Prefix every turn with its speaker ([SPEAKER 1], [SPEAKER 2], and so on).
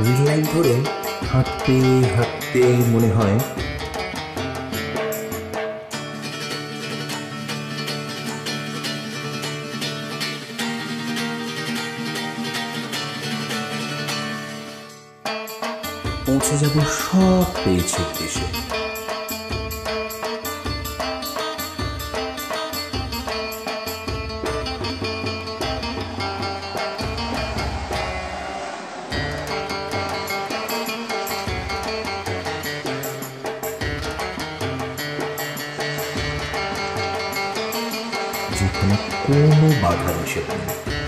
[SPEAKER 1] Rail line ধরে হাঁটতে হাঁটতে মনে হয়। পৌঁছে যাব সব পেয়েছে দেশে जीतना कोनो बाधा विषय बने